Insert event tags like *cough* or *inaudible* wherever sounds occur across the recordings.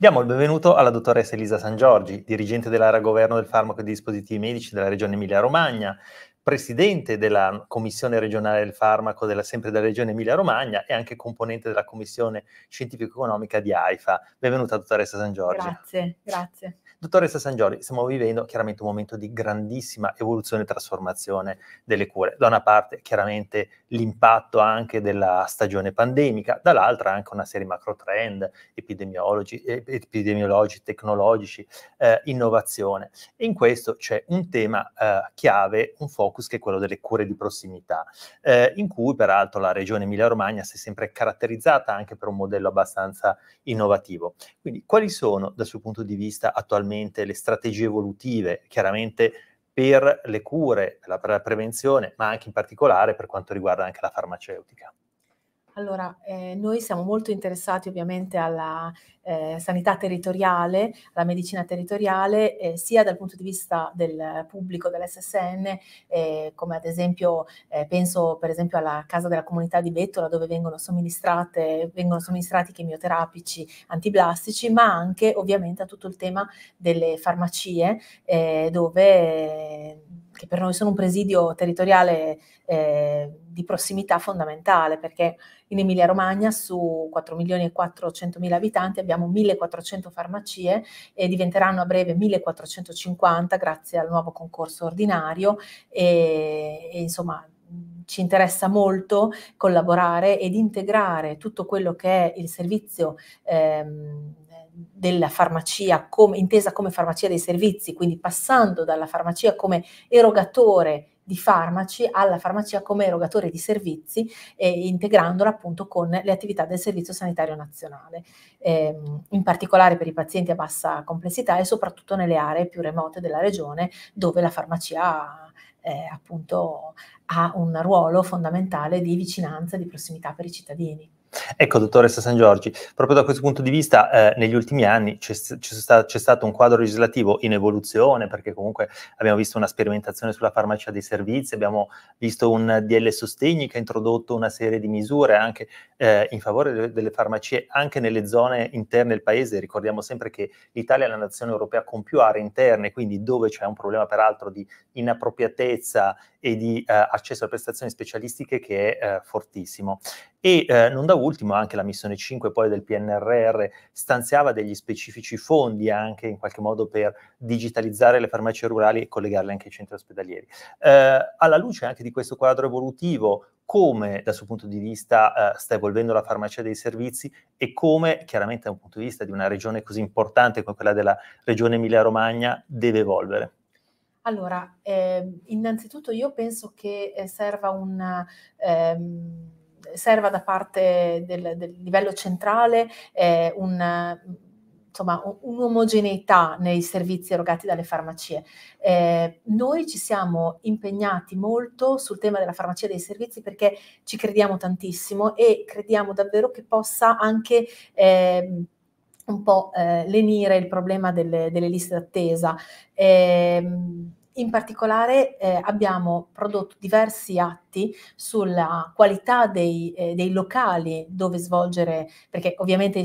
Diamo il benvenuto alla dottoressa Elisa San Giorgi, dirigente dell'area governo del farmaco e dei dispositivi medici della regione Emilia-Romagna, presidente della Commissione regionale del farmaco della, sempre della regione Emilia-Romagna e anche componente della Commissione scientifico-economica di AIFA. Benvenuta dottoressa San Giorgi. Grazie, grazie. Dottoressa San Giorgi, stiamo vivendo chiaramente un momento di grandissima evoluzione e trasformazione delle cure. Da una parte chiaramente l'impatto anche della stagione pandemica, dall'altra anche una serie di macro trend epidemiologi, epidemiologici, tecnologici, eh, innovazione. E in questo c'è un tema eh, chiave, un focus che è quello delle cure di prossimità, eh, in cui peraltro la regione Emilia-Romagna si è sempre caratterizzata anche per un modello abbastanza innovativo. Quindi quali sono dal suo punto di vista attualmente attualmente le strategie evolutive, chiaramente per le cure, per la prevenzione, ma anche in particolare per quanto riguarda anche la farmaceutica. Allora, eh, noi siamo molto interessati ovviamente alla eh, sanità territoriale, alla medicina territoriale, eh, sia dal punto di vista del pubblico, dell'SSN, eh, come ad esempio, eh, penso per esempio alla casa della comunità di Bettola dove vengono, somministrate, vengono somministrati chemioterapici antiblastici, ma anche ovviamente a tutto il tema delle farmacie, eh, dove che per noi sono un presidio territoriale eh, di prossimità fondamentale, perché in Emilia Romagna su 4 milioni e 400 mila abitanti abbiamo 1400 farmacie e diventeranno a breve 1450 grazie al nuovo concorso ordinario e, e insomma ci interessa molto collaborare ed integrare tutto quello che è il servizio ehm, della farmacia come, intesa come farmacia dei servizi, quindi passando dalla farmacia come erogatore di farmaci alla farmacia come erogatore di servizi e integrandola appunto con le attività del Servizio Sanitario Nazionale, ehm, in particolare per i pazienti a bassa complessità e soprattutto nelle aree più remote della regione dove la farmacia eh, appunto ha un ruolo fondamentale di vicinanza, di prossimità per i cittadini. Ecco, dottoressa San Giorgi, proprio da questo punto di vista, eh, negli ultimi anni c'è, c'è, sta, c'è, stato un quadro legislativo in evoluzione, perché comunque abbiamo visto una sperimentazione sulla farmacia dei servizi, abbiamo visto un DL Sostegni che ha introdotto una serie di misure anche eh, in favore delle, delle, farmacie, anche nelle zone interne del paese. Ricordiamo sempre che l'Italia è la nazione europea con più aree interne, quindi dove c'è un problema peraltro di inappropriatezza e di eh, accesso a prestazioni specialistiche che è eh, fortissimo. E eh, non da ultimo anche la missione 5 poi del PNRR stanziava degli specifici fondi anche in qualche modo per digitalizzare le farmacie rurali e collegarle anche ai centri ospedalieri. Alla luce anche di questo quadro evolutivo, come dal suo punto di vista eh, sta evolvendo la farmacia dei servizi e come chiaramente da un punto di vista di una regione così importante come quella della regione Emilia-Romagna deve evolvere? Allora, eh, innanzitutto io penso che eh, serva un... Ehm, serva da parte del, del livello centrale eh, un, insomma, un'omogeneità nei servizi erogati dalle farmacie. Eh, noi ci siamo impegnati molto sul tema della farmacia dei servizi perché ci crediamo tantissimo e crediamo davvero che possa anche eh, un po' eh, lenire il problema delle, delle liste d'attesa. Eh, in particolare eh, abbiamo prodotto diversi atti sulla qualità dei, eh, dei locali dove svolgere, perché ovviamente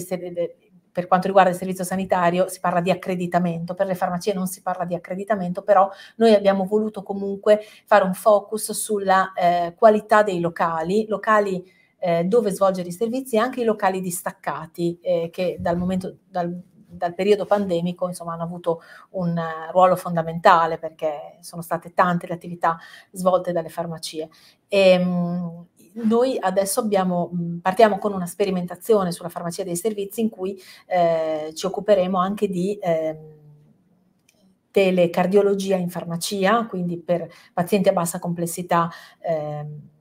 per quanto riguarda il servizio sanitario si parla di accreditamento, per le farmacie non si parla di accreditamento, però noi abbiamo voluto comunque fare un focus sulla eh, qualità dei locali, locali eh, dove svolgere i servizi e anche i locali distaccati eh, che dal momento, dal, dal periodo pandemico insomma, hanno avuto un uh, ruolo fondamentale perché sono state tante le attività svolte dalle farmacie. E, mh, noi adesso abbiamo, partiamo con una sperimentazione sulla farmacia dei servizi in cui eh, ci occuperemo anche di eh, telecardiologia in farmacia, quindi per pazienti a bassa complessità eh,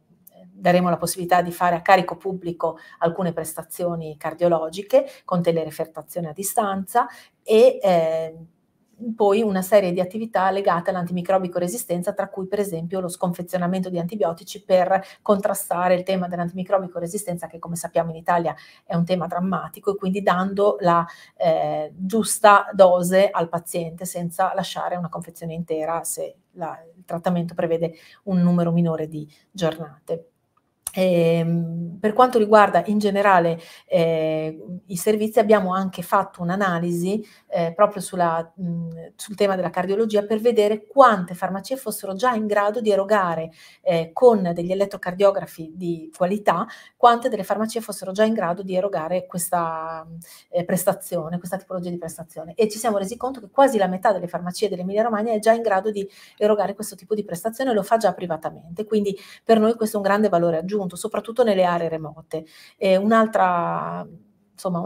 daremo la possibilità di fare a carico pubblico alcune prestazioni cardiologiche con telerefertazione a distanza e eh, poi una serie di attività legate all'antimicrobico resistenza, tra cui per esempio lo sconfezionamento di antibiotici per contrastare il tema dell'antimicrobico resistenza, che come sappiamo in Italia è un tema drammatico, e quindi dando la eh, giusta dose al paziente senza lasciare una confezione intera se la, il trattamento prevede un numero minore di giornate. Eh, per quanto riguarda in generale eh, i servizi, abbiamo anche fatto un'analisi eh, proprio sulla, mh, sul tema della cardiologia per vedere quante farmacie fossero già in grado di erogare eh, con degli elettrocardiografi di qualità, quante delle farmacie fossero già in grado di erogare questa eh, prestazione, questa tipologia di prestazione. E ci siamo resi conto che quasi la metà delle farmacie dell'Emilia Romagna è già in grado di erogare questo tipo di prestazione e lo fa già privatamente. Quindi per noi questo è un grande valore aggiunto raggiunto, soprattutto nelle aree remote. E un'altra insomma,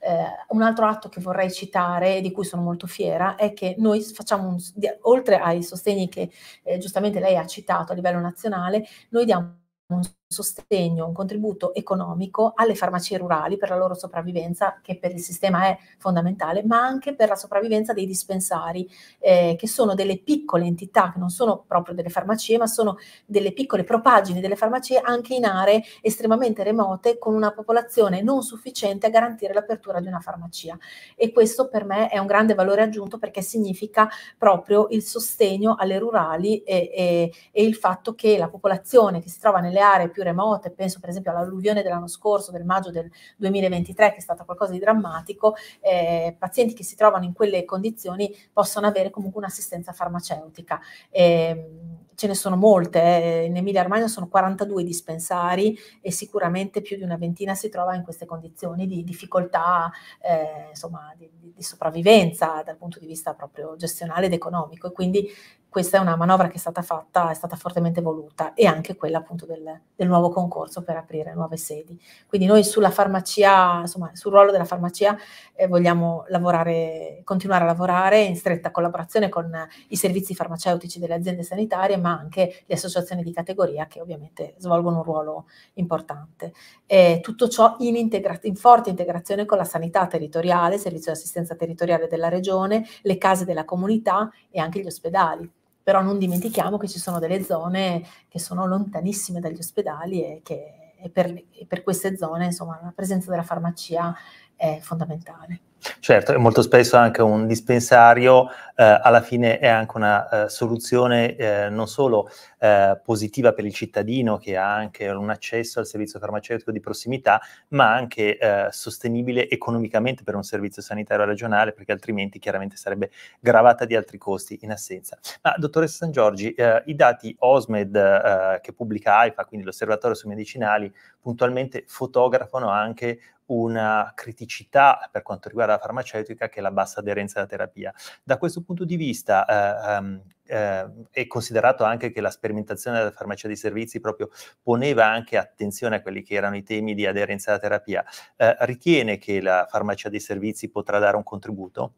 eh, un altro atto che vorrei citare e di cui sono molto fiera è che noi facciamo, un, oltre ai sostegni che eh, giustamente lei ha citato a livello nazionale, noi diamo un sostegno, un contributo economico alle farmacie rurali per la loro sopravvivenza, che per il sistema è fondamentale, ma anche per la sopravvivenza dei dispensari, eh, che sono delle piccole entità, che non sono proprio delle farmacie, ma sono delle piccole propagini delle farmacie anche in aree estremamente remote, con una popolazione non sufficiente a garantire l'apertura di una farmacia. E questo per me è un grande valore aggiunto perché significa proprio il sostegno alle rurali e, e, e il fatto che la popolazione che si trova nelle aree più remote, penso per esempio all'alluvione dell'anno scorso, del maggio del 2023, che è stata qualcosa di drammatico, eh, pazienti che si trovano in quelle condizioni possono avere comunque un'assistenza farmaceutica. Eh, ce ne sono molte, eh. in Emilia Romagna sono 42 dispensari e sicuramente più di una ventina si trova in queste condizioni di difficoltà, eh, insomma, di, di, sopravvivenza dal punto di vista proprio gestionale ed economico. E quindi questa è una manovra che è stata fatta, è stata fortemente voluta e anche quella appunto del, del nuovo concorso per aprire nuove sedi. Quindi noi sulla farmacia, insomma sul ruolo della farmacia eh, vogliamo lavorare, continuare a lavorare in stretta collaborazione con i servizi farmaceutici delle aziende sanitarie, ma anche le associazioni di categoria che ovviamente svolgono un ruolo importante. E tutto ciò in, integra- in forte integrazione con la sanità territoriale, il servizio di assistenza territoriale della regione, le case della comunità e anche gli ospedali però non dimentichiamo che ci sono delle zone che sono lontanissime dagli ospedali e che e per, e per queste zone insomma, la presenza della farmacia è fondamentale. Certo, e molto spesso anche un dispensario eh, alla fine è anche una eh, soluzione eh, non solo eh, positiva per il cittadino che ha anche un accesso al servizio farmaceutico di prossimità, ma anche eh, sostenibile economicamente per un servizio sanitario regionale, perché altrimenti chiaramente sarebbe gravata di altri costi in assenza. Ma dottoressa San Giorgi, eh, i dati OSMED che pubblica AIFA, quindi l'Osservatorio sui medicinali, puntualmente fotografano anche una criticità per quanto riguarda la farmaceutica che è la bassa aderenza alla terapia. Da questo punto di vista eh, um, eh, è considerato anche che la sperimentazione della farmacia dei servizi proprio poneva anche attenzione a quelli che erano i temi di aderenza alla terapia. Eh, ritiene che la farmacia dei servizi potrà dare un contributo?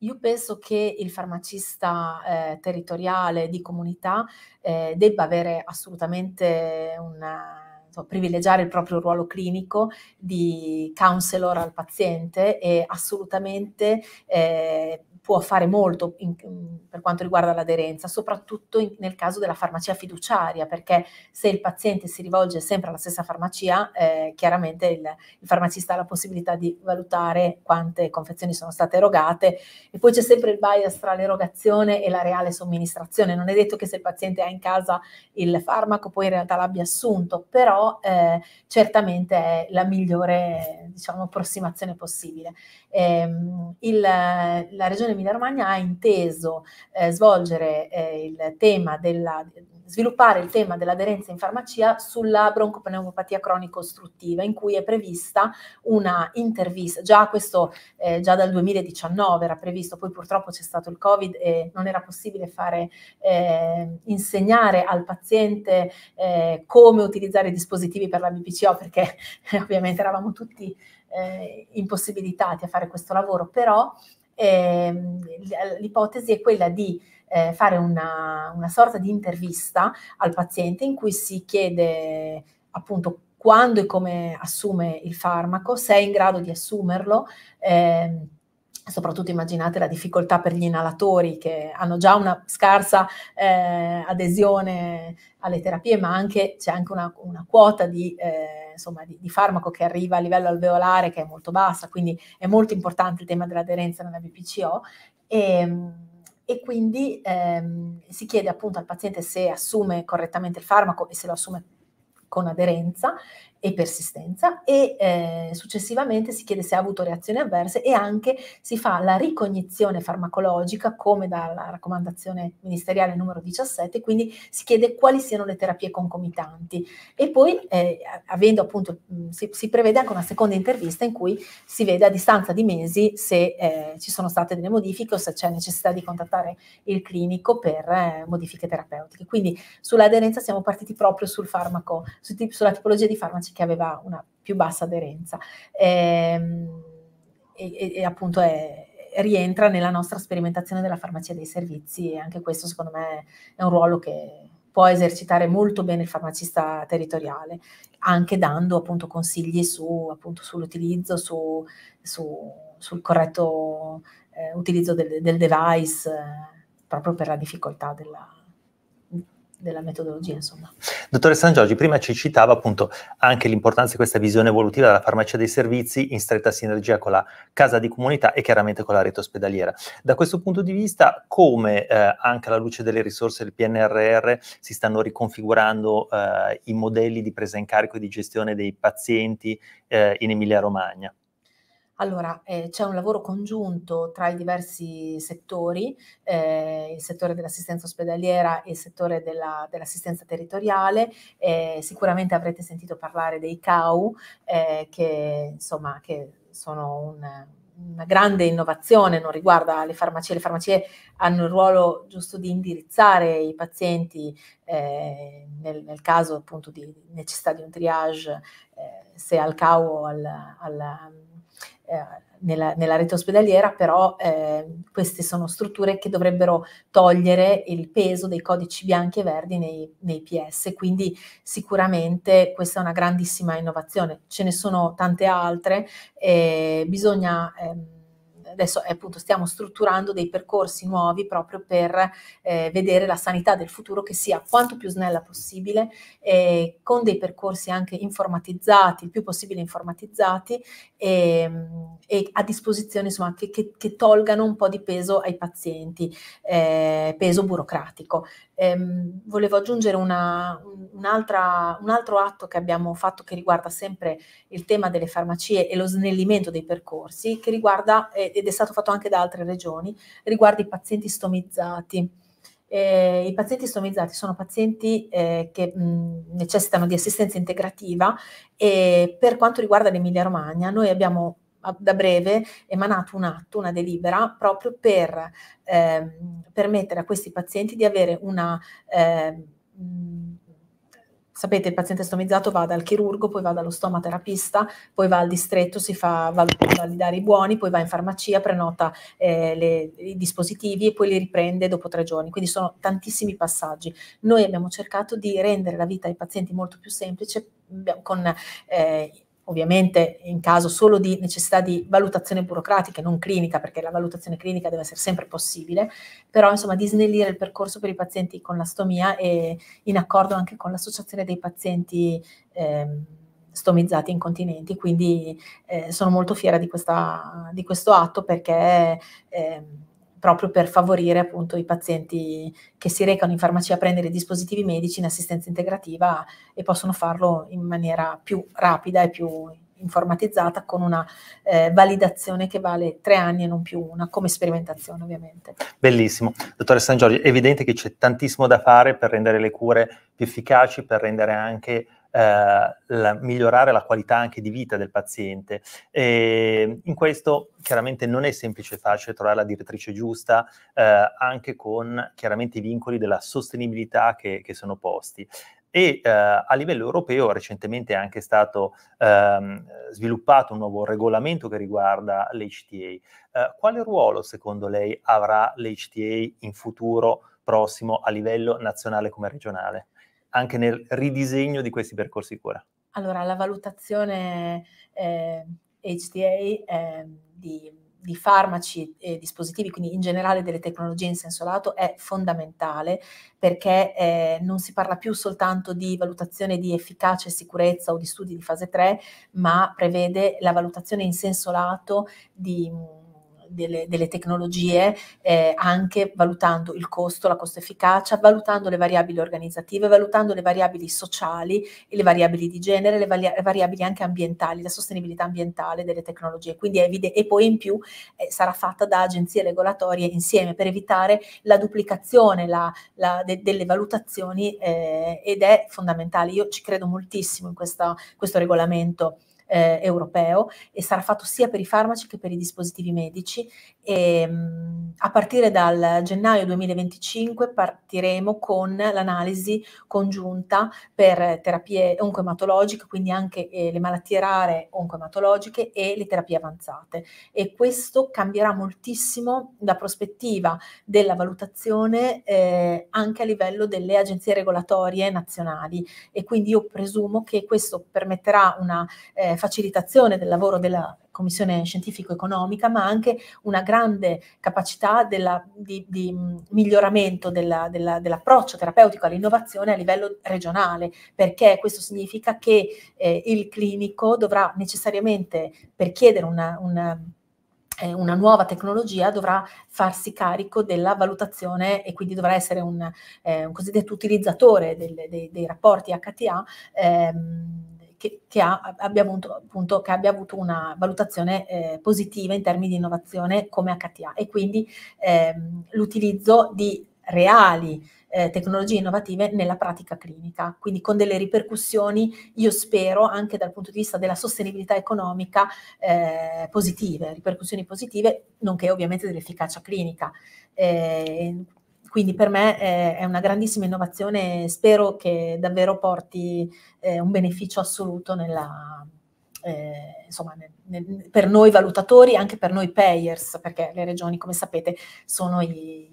Io penso che il farmacista eh, territoriale di comunità eh, debba avere assolutamente una privilegiare il proprio ruolo clinico di counselor al paziente e assolutamente eh, può fare molto in, per quanto riguarda l'aderenza, soprattutto in, nel caso della farmacia fiduciaria, perché se il paziente si rivolge sempre alla stessa farmacia, eh, chiaramente il, il, farmacista ha la possibilità di valutare quante confezioni sono state erogate e poi c'è sempre il bias tra l'erogazione e la reale somministrazione. Non è detto che se il paziente ha in casa il farmaco poi in realtà l'abbia assunto, però eh, certamente è la migliore diciamo, approssimazione possibile. Eh, il, la regione Emilia Romagna ha inteso eh, svolgere eh, il tema della, sviluppare il tema dell'aderenza in farmacia sulla broncopneumopatia cronico ostruttiva, in cui è prevista una intervista, già questo eh, già dal 2019 era previsto, poi purtroppo c'è stato il Covid e non era possibile fare, eh, insegnare al paziente eh, come utilizzare i dispositivi per la BPCO, perché ovviamente eravamo tutti eh, impossibilitati a fare questo lavoro, però eh, l'ipotesi è quella di eh, fare una, una, sorta di intervista al paziente in cui si chiede appunto quando e come assume il farmaco, se è in grado di assumerlo. Eh, soprattutto immaginate la difficoltà per gli inalatori che hanno già una scarsa eh, adesione alle terapie, ma anche, c'è anche una, una quota di, eh, insomma, di, di, farmaco che arriva a livello alveolare che è molto bassa, quindi è molto importante il tema dell'aderenza nella BPCO. E, ehm, e quindi ehm, si chiede appunto al paziente se assume correttamente il farmaco e se lo assume con aderenza e persistenza e eh, successivamente si chiede se ha avuto reazioni avverse e anche si fa la ricognizione farmacologica come dalla raccomandazione ministeriale numero 17, quindi si chiede quali siano le terapie concomitanti e poi eh, avendo appunto si, si, prevede anche una seconda intervista in cui si vede a distanza di mesi se eh, ci sono state delle modifiche o se c'è necessità di contattare il clinico per eh, modifiche terapeutiche. Quindi sull'aderenza siamo partiti proprio sul farmaco, su, sulla tipologia di farmaci che aveva una più bassa aderenza. Ehm, e, e, e, appunto è, rientra nella nostra sperimentazione della farmacia dei servizi e anche questo secondo me è un ruolo che può esercitare molto bene il farmacista territoriale, anche dando appunto consigli su, appunto, sull'utilizzo, su, su, sul corretto eh, utilizzo del, del device, eh, proprio per la difficoltà della, della metodologia, insomma. Dottoressa Giorgi, prima ci citava appunto anche l'importanza di questa visione evolutiva della farmacia dei servizi in stretta sinergia con la casa di comunità e chiaramente con la rete ospedaliera. Da questo punto di vista, come eh, anche alla luce delle risorse del PNRR si stanno riconfigurando eh, i modelli di presa in carico e di gestione dei pazienti eh, in Emilia-Romagna? Allora, eh, c'è un lavoro congiunto tra i diversi settori, eh, il settore dell'assistenza ospedaliera e il settore della, dell'assistenza territoriale. Eh, sicuramente avrete sentito parlare dei CAU, eh, che insomma che sono un, una grande innovazione, non riguarda le farmacie, le farmacie hanno il ruolo giusto di indirizzare i pazienti eh, nel, nel, caso appunto di necessità di un triage, eh, se al CAU o al, al nella, nella, rete ospedaliera, però eh, queste sono strutture che dovrebbero togliere il peso dei codici bianchi e verdi nei, nei PS, quindi sicuramente questa è una grandissima innovazione. Ce ne sono tante altre, eh, bisogna... Ehm, adesso eh, appunto stiamo strutturando dei percorsi nuovi proprio per eh, vedere la sanità del futuro che sia quanto più snella possibile, eh, con dei percorsi anche informatizzati, il più possibile informatizzati e, ehm, e a disposizione insomma che, che, che, tolgano un po' di peso ai pazienti, eh, peso burocratico. Ehm, volevo aggiungere una, un, un altro atto che abbiamo fatto che riguarda sempre il tema delle farmacie e lo snellimento dei percorsi, che riguarda, ed è stato fatto anche da altre regioni, riguarda i pazienti stomizzati. Eh, I pazienti stomizzati sono pazienti eh, che mh, necessitano di assistenza integrativa e per quanto riguarda l'Emilia Romagna noi abbiamo da breve emanato un atto, una delibera, proprio per eh, permettere a questi pazienti di avere una... Eh, sapete, il paziente stomizzato va dal chirurgo, poi va dallo stomaterapista, poi va al distretto, si fa validare i buoni, poi va in farmacia, prenota eh, le, i dispositivi e poi li riprende dopo tre giorni. Quindi sono tantissimi passaggi. Noi abbiamo cercato di rendere la vita ai pazienti molto più semplice con eh, ovviamente in caso solo di necessità di valutazione burocratica, non clinica, perché la valutazione clinica deve essere sempre possibile, però insomma di snellire il percorso per i pazienti con la stomia e in accordo anche con l'associazione dei pazienti eh, stomizzati incontinenti, quindi eh, sono molto fiera di, questa, di questo atto perché eh, proprio per favorire appunto i pazienti che si recano in farmacia a prendere dispositivi medici in assistenza integrativa e possono farlo in maniera più rapida e più informatizzata con una eh, validazione che vale tre anni e non più una, come sperimentazione ovviamente. Bellissimo. Dottore San Giorgio, è evidente che c'è tantissimo da fare per rendere le cure più efficaci, per rendere anche la, migliorare la qualità anche di vita del paziente. E in questo chiaramente non è semplice e facile trovare la direttrice giusta, eh, anche con chiaramente i vincoli della sostenibilità che, che sono posti e eh, a livello europeo recentemente è anche stato ehm, sviluppato un nuovo regolamento che riguarda l'HTA. Eh, quale ruolo secondo lei avrà l'HTA in futuro prossimo a livello nazionale come regionale? Anche nel ridisegno di questi percorsi cura? Allora, la valutazione eh, HTA eh, di, di, farmaci e dispositivi, quindi in generale delle tecnologie in senso lato, è fondamentale perché eh, non si parla più soltanto di valutazione di efficacia e sicurezza o di studi di fase 3, ma prevede la valutazione in senso lato di delle, delle tecnologie, eh, anche valutando il costo, la costo efficacia, valutando le variabili organizzative, valutando le variabili sociali le variabili di genere, le variabili anche ambientali, la sostenibilità ambientale delle tecnologie. Quindi è evidente, e poi in più eh, sarà fatta da agenzie regolatorie insieme per evitare la duplicazione la, la, de- delle valutazioni eh, ed è fondamentale. Io ci credo moltissimo in questa, questo regolamento eh, europeo e sarà fatto sia per i farmaci che per i dispositivi medici e mh, a partire dal gennaio 2025 partiremo con l'analisi congiunta per terapie oncoematologiche, quindi anche eh, le malattie rare oncoematologiche e le terapie avanzate. E questo cambierà moltissimo la prospettiva della valutazione eh, anche a livello delle agenzie regolatorie nazionali. E quindi io presumo che questo permetterà una eh, facilitazione del lavoro della Commissione Scientifico-Economica, ma anche una grande capacità della, di, di, miglioramento della, della, dell'approccio terapeutico all'innovazione a livello regionale, perché questo significa che eh, il clinico dovrà necessariamente, per chiedere una, una eh, una nuova tecnologia dovrà farsi carico della valutazione e quindi dovrà essere un, eh, un cosiddetto utilizzatore del, dei, dei, rapporti HTA ehm, che, che, ha, abbia avuto, appunto, che, abbia avuto, una valutazione eh, positiva in termini di innovazione come HTA e quindi ehm, l'utilizzo di reali eh, tecnologie innovative nella pratica clinica, quindi con delle ripercussioni, io spero, anche dal punto di vista della sostenibilità economica eh, positive, ripercussioni positive, nonché ovviamente dell'efficacia clinica. Eh, quindi per me è, è, una grandissima innovazione, spero che davvero porti eh, un beneficio assoluto nella, eh, insomma, nel, nel, per noi valutatori anche per noi payers, perché le regioni, come sapete, sono i,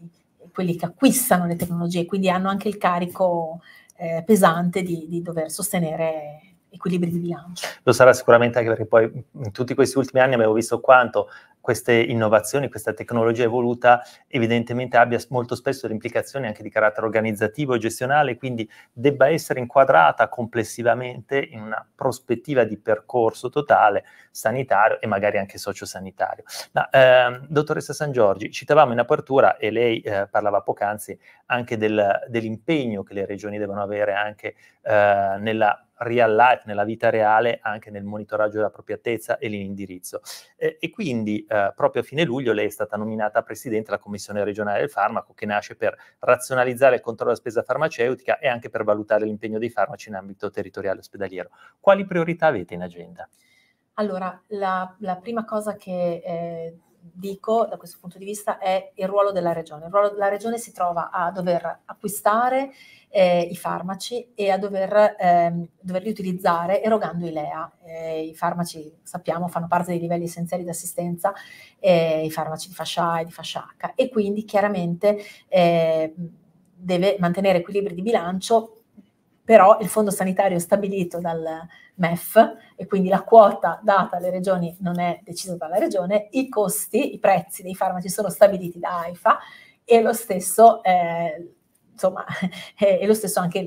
quelli che acquistano le tecnologie, quindi hanno anche il carico eh, pesante di, di dover sostenere equilibri di bilancio. Lo sarà sicuramente anche perché poi in tutti questi ultimi anni abbiamo visto quanto queste innovazioni, questa tecnologia evoluta evidentemente abbia molto spesso delle implicazioni anche di carattere organizzativo e gestionale, quindi debba essere inquadrata complessivamente in una prospettiva di percorso totale sanitario e magari anche sociosanitario. Ma, eh, dottoressa San Giorgi, citavamo in apertura e lei eh, parlava poc'anzi anche del, dell'impegno che le regioni devono avere anche eh, nella real life, nella vita reale, anche nel monitoraggio della appropriatezza e l'indirizzo. Eh, e quindi eh, proprio a fine luglio lei è stata nominata Presidente della Commissione regionale del farmaco, che nasce per razionalizzare il controllo della spesa farmaceutica e anche per valutare l'impegno dei farmaci in ambito territoriale ospedaliero. Quali priorità avete in agenda? Allora, la, la prima cosa che eh, dico da questo punto di vista è il ruolo della regione. Il ruolo della regione si trova a dover acquistare eh, i farmaci e a dover, ehm, doverli utilizzare erogando i LEA. Eh, I farmaci, sappiamo, fanno parte dei livelli essenziali di assistenza, eh, i farmaci di fascia A e di fascia H e quindi chiaramente eh, deve mantenere equilibri di bilancio però il fondo sanitario stabilito dal MEF e quindi la quota data alle regioni non è decisa dalla regione, i costi, i prezzi dei farmaci sono stabiliti da AIFA e lo stesso, eh, insomma, è *laughs* lo stesso anche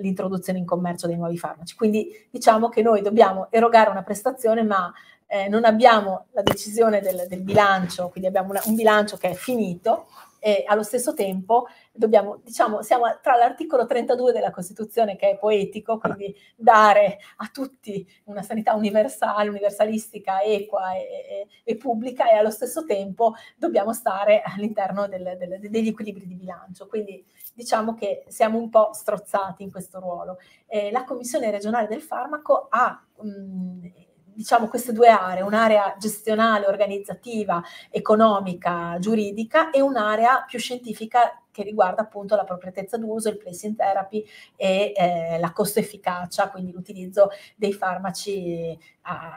l'introduzione in commercio dei nuovi farmaci. Quindi diciamo che noi dobbiamo erogare una prestazione ma eh, non abbiamo la decisione del, del bilancio, quindi abbiamo una, un bilancio che è finito e allo stesso tempo dobbiamo, diciamo, siamo tra l'articolo 32 della Costituzione che è poetico, quindi *laughs* dare a tutti una sanità universale, universalistica, equa e, e, e pubblica e allo stesso tempo dobbiamo stare all'interno del, del, degli equilibri di bilancio. Quindi diciamo che siamo un po' strozzati in questo ruolo. Eh, la Commissione regionale del farmaco ha... Mh, diciamo, queste due aree, un'area gestionale, organizzativa, economica, giuridica e un'area più scientifica che riguarda appunto la appropriatezza d'uso, il placing therapy e eh, la costo efficacia, quindi l'utilizzo dei farmaci eh,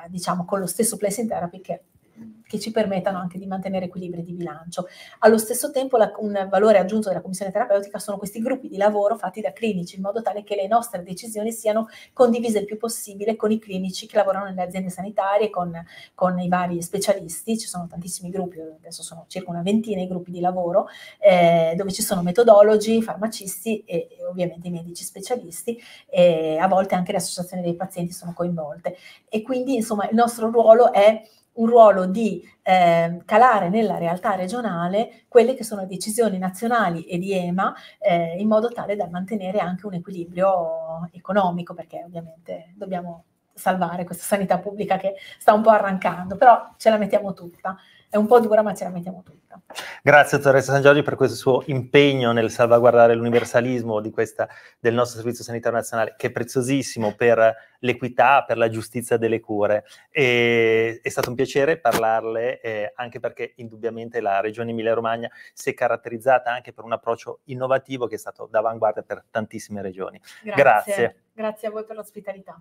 diciamo con lo stesso placing therapy che che ci permettano anche di mantenere equilibri di bilancio. Allo stesso tempo la, un valore aggiunto della commissione terapeutica sono questi gruppi di lavoro fatti da clinici in modo tale che le nostre decisioni siano condivise il più possibile con i clinici che lavorano nelle aziende sanitarie, con, con i vari specialisti, ci sono tantissimi gruppi, adesso sono circa una ventina i gruppi di lavoro, eh, dove ci sono metodologi, farmacisti e, e ovviamente i medici specialisti e a volte anche le associazioni dei pazienti sono coinvolte. E quindi insomma il nostro ruolo è un ruolo di eh, calare nella realtà regionale quelle che sono decisioni nazionali e di EMA eh, in modo tale da mantenere anche un equilibrio economico, perché ovviamente dobbiamo salvare questa sanità pubblica che sta un po' arrancando, però ce la mettiamo tutta. È un po' dura, ma ce la mettiamo tutta. Grazie, dottoressa San Giorgio, per questo suo impegno nel salvaguardare l'universalismo questa, del nostro Servizio Sanitario Nazionale, che è preziosissimo per l'equità, per la giustizia delle cure. E, è stato un piacere parlarle, eh, anche perché indubbiamente la Regione Emilia-Romagna si è caratterizzata anche per un approccio innovativo che è stato d'avanguardia per tantissime regioni. Grazie. Grazie, Grazie a voi per l'ospitalità.